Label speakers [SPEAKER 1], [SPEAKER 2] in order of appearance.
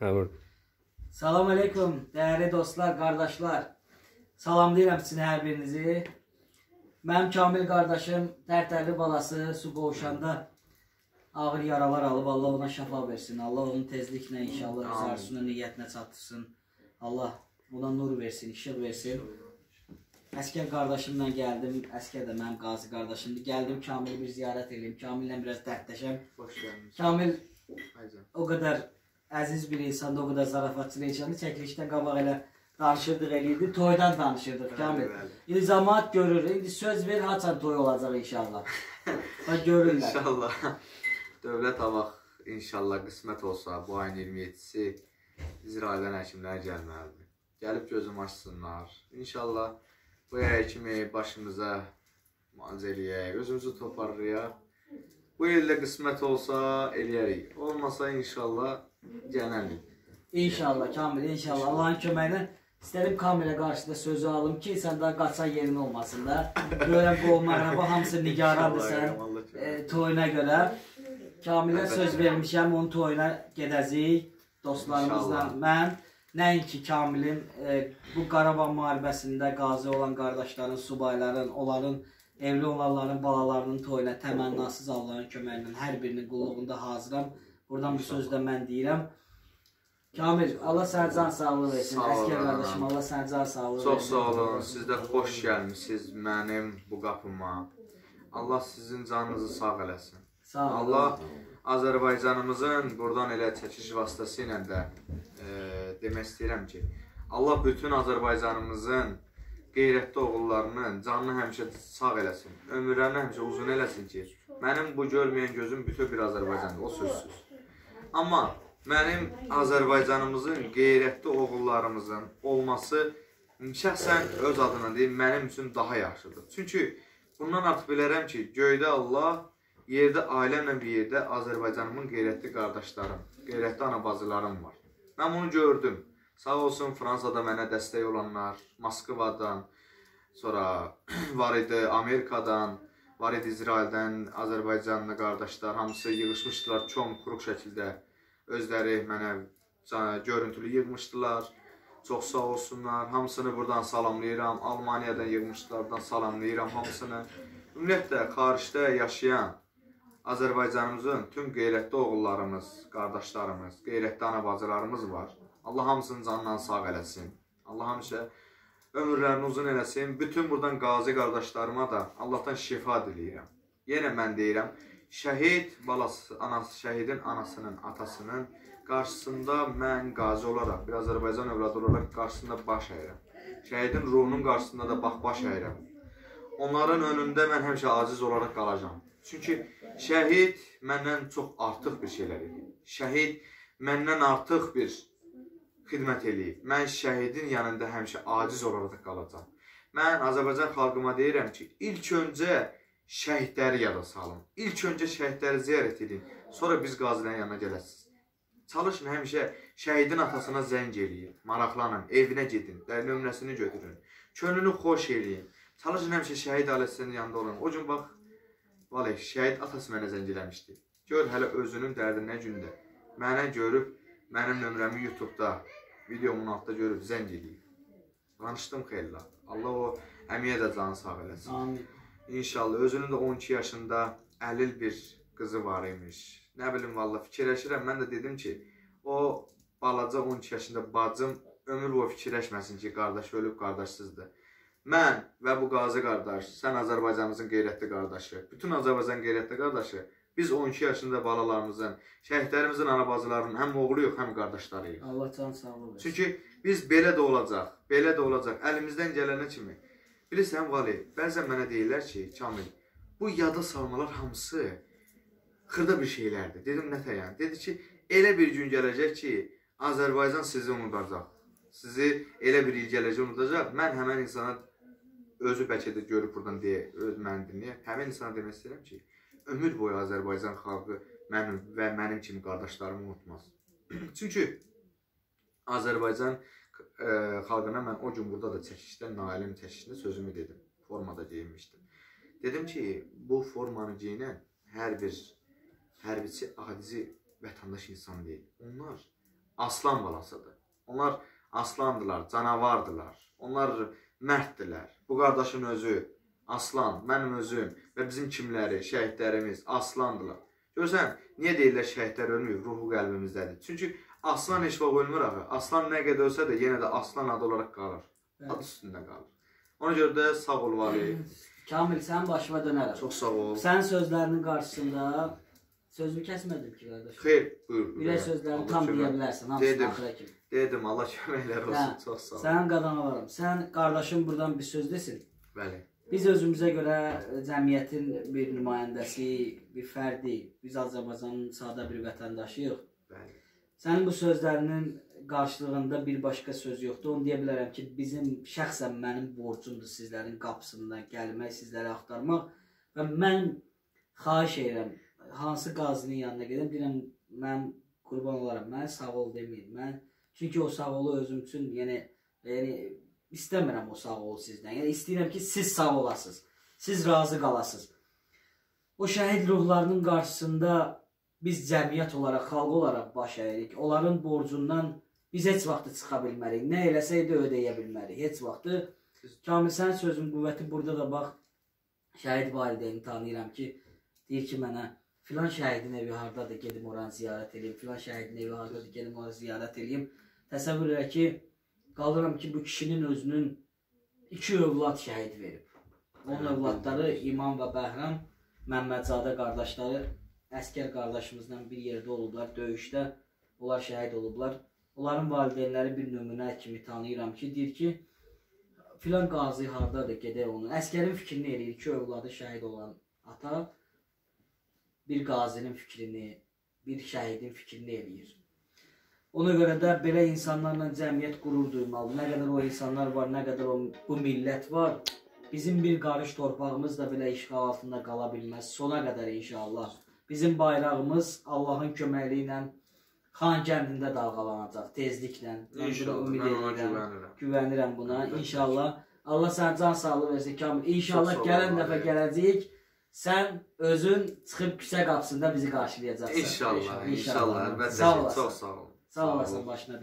[SPEAKER 1] Vur.
[SPEAKER 2] Salam aleykum, dəyərli dostlar, qardaşlar. Salamlayıram sizin hər birinizi. Mənim Kamil qardaşım tərtərli balası su qovuşanda ağır yaralar alıb Allah ona şəfa versin. Allah onu tezliklə inşallah öz arzusuna, niyyətinə çatdırsın. Allah ona nur versin, işıq versin. Əskər qardaşımla gəldim. Əskər də mənim qazi qardaşımdır. Gəldim Kamili bir ziyarət edeyim. Kamillə biraz dərdləşəm.
[SPEAKER 3] Hoş geldiniz.
[SPEAKER 2] Kamil o qədər əziz bir insandı, o qədər zarafatçıl insandı. Çəkilişdən qabaq elə danışırdıq eləyirdi. Toydan danışırdıq Kamil. İndi cəmaət görür. İndi söz ver haçan toy olacaq inşallah. Bax görürlər.
[SPEAKER 3] İnşallah. Dövlət avaq inşallah qismət olsa bu ayın 27-si İsraildən həkimlər gəlməlidir. Gəlib gözüm açsınlar. İnşallah bu ay kimi başımıza müalicə eləyək, özümüzü toparlayaq. Bu ildə qismət olsa eləyərik. Olmasa inşallah gələrik.
[SPEAKER 2] İnşallah Kamil, inşallah. Allahın köməyi ilə istədim kamera qarşısında sözü alım ki, sən daha qaçan yerin olmasın da. Görəm qolma araba hamısı nigarandır sən e, toyuna görə. Kamilə söz vermişəm, onun toyuna gedəcəyik dostlarımızla. Mən nəinki Kamilin e, bu Qarabağ müharibəsində qazi olan qardaşların, subayların, onların evli olanların balalarının toyuna təmənnasız Allahın köməyi ilə hər birinin qulluğunda hazıram. Buradan bu sözü də mən deyirəm. Kamil, Allah sənə can sağlığı versin. Əskər qardaşım, Allah sənə can sağlığı
[SPEAKER 3] Çox
[SPEAKER 2] versin.
[SPEAKER 3] sağ olun. Siz də xoş gəlmisiniz mənim bu qapıma. Allah sizin canınızı sağ eləsin.
[SPEAKER 2] Sağ ol.
[SPEAKER 3] Allah Azərbaycanımızın buradan elə çəkiş vasitəsilə də e, demək istəyirəm ki, Allah bütün Azərbaycanımızın qeyrətli oğullarının canını həmişə sağ eləsin. Ömürlərini həmişə uzun eləsin ki, mənim bu görməyən gözüm bütün bir Azərbaycandır, o sözsüz. Amma mənim Azərbaycanımızın qeyrətli oğullarımızın olması şəxsən öz adına deyim, mənim üçün daha yaxşıdır. Çünki bundan artıq bilərəm ki, göydə Allah, yerdə ailəmlə bir yerdə Azərbaycanımın qeyrətli qardaşlarım, qeyrətli ana bacılarım var. Mən bunu gördüm. Sağ olsun Fransada mənə dəstək olanlar, Moskvadan, sonra var idi Amerikadan, var idi İsraildən, Azərbaycanlı qardaşlar, hamısı yığılmışdılar çom, quruq şəkildə. Özləri mənə görüntülü yığmışdılar. Çox sağ olsunlar. Hamısını buradan salamlayıram. Almaniyadan yığmışdılardan salamlayıram hamısını. Ümumiyyətlə xaricdə yaşayan Azərbaycanımızın tüm qeyrətli oğullarımız, qardaşlarımız, qeyrətli ana bacılarımız var. Allah hamısının canından sağ eləsin. Allah həmişə ömürlərini uzun eləsin. Bütün buradan qazi qardaşlarıma da Allahdan şifa diləyirəm. Yenə mən deyirəm, şəhid balası, anası, şəhidin anasının, atasının qarşısında mən qazi olaraq, bir Azərbaycan övladı olaraq qarşısında baş əyirəm. Şəhidin ruhunun qarşısında da bax baş əyirəm. Onların önündə mən həmişə aciz olaraq qalacağam. Çünki şəhid məndən çox artıq bir şeylər edir. Şəhid məndən artıq bir xidmət eləyib. Mən şəhidin yanında həmişə aciz olaraq qalacağam. Mən Azərbaycan xalqıma deyirəm ki, ilk öncə şəhidləri yada salın. İlk öncə şəhidləri ziyarət edin. Sonra biz qazilərin yanına gələsiniz. Çalışın həmişə şəhidin atasına zəng eləyin. Maraqlanın, evinə gedin, nömrəsini götürün. Könlünü xoş eləyin. Çalışın həmişə şəhid ailəsinin yanında olun. O gün bax, Vallahi şəhid atası mənə zəng eləmişdi. Gör hələ özünün dərdi nə gündə. Mənə görüb mənim nömrəmi YouTube-da videomun altında görüb zəng eləyib. Danışdım xeyli. Allah o əmiyə də canı sağ eləsin.
[SPEAKER 2] Amin.
[SPEAKER 3] İnşallah özünün də 12 yaşında əlil bir qızı var imiş. Nə bilim valla fikirləşirəm. Mən də dedim ki, o balaca 12 yaşında bacım ömür boyu fikirləşməsin ki, qardaş ölüb, qardaşsızdır. Mən və bu qazi qardaş, sən Azərbaycanımızın qeyrətli qardaşı, bütün Azərbaycan qeyrətli qardaşı, biz 12 yaşında balalarımızın, şəhidlərimizin ana bacılarının həm oğluyuq, həm qardaşlarıyıq.
[SPEAKER 2] Allah can sağlığı versin.
[SPEAKER 3] Çünki biz belə də olacaq, belə də olacaq. Əlimizdən gələnə kimi. Bilirsən Vali, bəzən mənə deyirlər ki, Kamil, bu yada salmalar hamısı xırda bir şeylərdir. Dedim nə təyən? Dedi ki, elə bir gün gələcək ki, Azərbaycan sizi unudacaq. Sizi elə bir il gələcək unudacaq. Mən həmən insana özü bəlkə də görüb buradan deyə, öz məni dinləyə. Həmin insana demək istəyirəm ki, ömür boyu Azərbaycan xalqı mənim və mənim kimi qardaşlarımı unutmaz. Çünki Azərbaycan ə, xalqına mən o gün burada da çəkişdə, Nailin çəkişində sözümü dedim. Formada geyinmişdim. Dedim ki, bu formanı geyinən hər bir hərbiçi adi vətəndaş insan deyil. Onlar aslan balasıdır. Onlar aslandılar, canavardılar. Onlar mərddilər. Bu qardaşın özü aslan, mənim özüm və bizim kimləri, şəhidlərimiz aslandılar. Görsən, niyə deyirlər şəhidlər ölmür, ruhu qəlbimizdədir? Çünki aslan heç vaxt ölmür axı. Aslan nə qədər ölsə də yenə də aslan adı olaraq qalır. Ad üstündə qalır. Ona görə də sağ ol Vali.
[SPEAKER 2] Kamil sən başıma dönərəm.
[SPEAKER 3] Çox sağ ol.
[SPEAKER 2] Sən sözlərinin qarşısında sözümü kəsmədim ki, qardaş.
[SPEAKER 3] Xeyr, buyur.
[SPEAKER 2] Ürək sözlərini tam deyə bilərsən, hamısını
[SPEAKER 3] Dedim.
[SPEAKER 2] axıra kimi.
[SPEAKER 3] Dedim, Allah köməklər olsun.
[SPEAKER 2] Hə.
[SPEAKER 3] Çox sağ ol.
[SPEAKER 2] Sənin qadana varam. Sən qardaşın buradan bir söz desin.
[SPEAKER 3] Bəli.
[SPEAKER 2] Biz özümüzə görə cəmiyyətin bir nümayəndəsi, bir fərdi, biz Azərbaycanın sadə bir vətəndaşıyıq.
[SPEAKER 3] Bəli.
[SPEAKER 2] Sənin bu sözlərinin qarşılığında bir başqa söz yoxdur. Onu deyə bilərəm ki, bizim şəxsən mənim borcumdur sizlərin qapısından gəlmək, sizləri axtarmaq və mən xahiş edirəm, hansı qazinin yanına gedim, deyirəm, mən qurban olaram, mən sağ ol deməyin. Mən çünki o sağ olu özüm üçün, yəni yəni istəmirəm o sağ ol sizdən. Yəni istəyirəm ki, siz sağ olasınız. Siz razı qalasınız. O şəhid ruhlarının qarşısında biz cəmiyyət olaraq, xalq olaraq baş əyirik. Onların borcundan biz heç vaxt çıxa bilmərik. Nə eləsək də ödəyə bilmərik. Heç vaxt. Kamil sən sözün qüvvəti burada da bax şəhid valideyni tanıyıram ki, deyir ki mənə filan şəhidin evi hardadır, gedim oranı ziyarət edeyim. Filan şəhidin evi hardadır, gedim oranı ziyarət edeyim. Təsəvvür elə ki, qalıram ki, bu kişinin özünün iki övlad şəhid verib. Onun övladları İmam və Bəhram Məmmədzadə qardaşları əskər qardaşımızla bir yerdə olublar döyüşdə. Onlar şəhid olublar. Onların valideynləri bir nümunə kimi tanıyıram ki, deyir ki, filan qazi hardadır, gedək onu. Əskərin fikrini eləyir ki, övladı şəhid olan ata bir qazinin fikrini, bir şəhidin fikrini eləyir. Ona görə də belə insanlarla cəmiyyət qürur duymalıdır. Nə qədər o insanlar var, nə qədər o bu millət var, bizim bir qarış torpağımız da belə işğal altında qala bilməz. Sona qədər inşallah. Bizim bayrağımız Allahın köməkliyi ilə Xan kəndində dalğalanacaq tezliklə.
[SPEAKER 3] İnşallah,
[SPEAKER 2] ümid
[SPEAKER 3] mən ona güvənirəm.
[SPEAKER 2] Güvənirəm buna.
[SPEAKER 3] Əlbəttə.
[SPEAKER 2] İnşallah Allah sənə can sağlığı versin Kamil. İnşallah gələn dəfə gələcəyik. Sən özün çıxıb küçə qapısında bizi qarşılayacaqsan.
[SPEAKER 3] İnşallah, inşallah.
[SPEAKER 2] İnşallah. Sağ olasın.
[SPEAKER 3] çox sağ ol.
[SPEAKER 2] Sağ olasın başına.